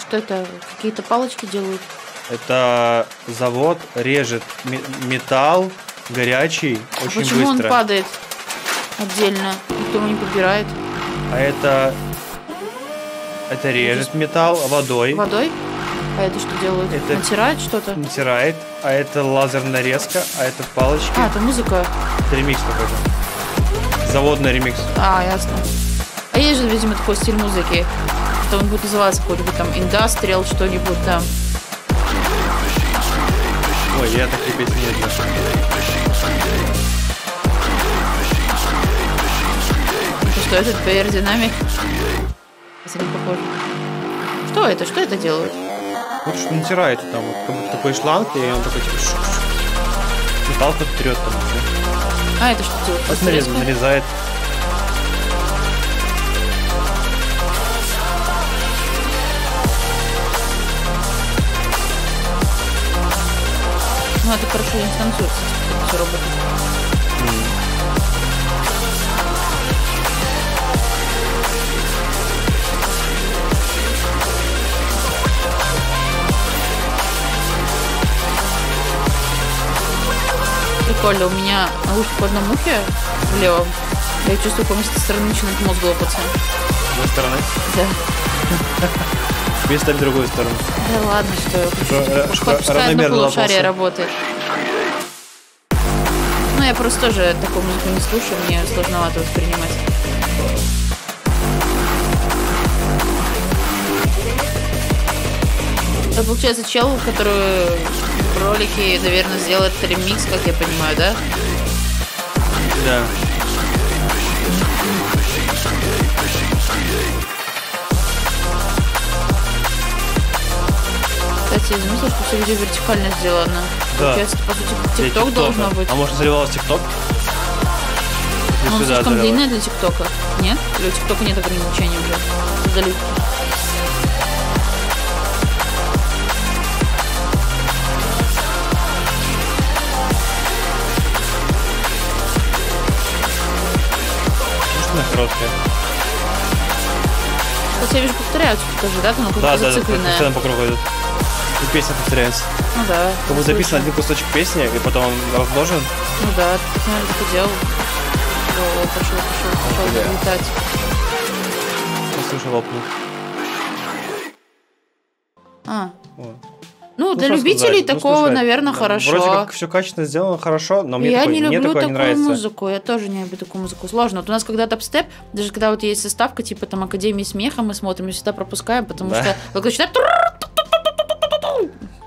Что это? Какие-то палочки делают? Это завод режет ме- металл горячий А очень почему быстро. он падает отдельно? Никто его не подбирает. А это... Это режет металл водой, Водой? А это что делают? Это- Натирают что-то? натирает, а это лазерная резка, а это палочки. А, это музыка. Это ремикс какой-то. Заводный ремикс. А, ясно. А есть же, видимо, такой стиль музыки. Что он будет называться какой-нибудь там индастриал, что-нибудь там. Ой, я такие песни не знаю. Что, этот PR динамик? Похоже. Что это? Что это делают? Вот что натирает там, вот как будто такой шланг, и он такой типа. Металл кто-то трет там. А, это что делают? Вот нарез- нарезает. Ну, это хорошо не станцуется. Все работает. Прикольно, у меня наушник в одном ухе в левом. Я чувствую, как со стороны начинает мозг лопаться. С одной стороны. Да. Теперь ставь другую сторону. Да ладно, что я Что, э, Уж что пускай одно полушарие работает. Ну, я просто тоже такую музыку не слушаю, мне сложновато воспринимать. Это получается чел, который в ролике, наверное, сделает ремикс, как я понимаю, да? Да. Кстати, заметил, что все видео вертикально сделано. Да. Получается, по сути, как ТикТок должно быть. А может заливалась ТикТок? Сюда слишком длинный для ТикТока. Нет? Или у ТикТока нет ограничений уже? Заливки. Она короткая? Кстати, я вижу, повторяются тоже, да? Там Да, да, да, постоянно по кругу идут. И песня повторяется. Ну да. Как будто записан один кусочек песни, и потом он разложен. Ну да, ты, наверное, так и делал. О, пошел, пошел, пошел Да. летать. Послушай, лопнул. А. Вот. Ну, для что любителей сказать? Ну, такого, слушай, наверное, да, хорошо. Вроде как все качественно сделано, хорошо, но мне, я такой, не мне люблю такое не такую нравится. музыку, я тоже не люблю такую музыку. Сложно. Вот у нас когда топ-степ, даже когда вот есть составка типа там Академии смеха, мы смотрим, мы всегда пропускаем, потому Да. что вот начинает «трррр»,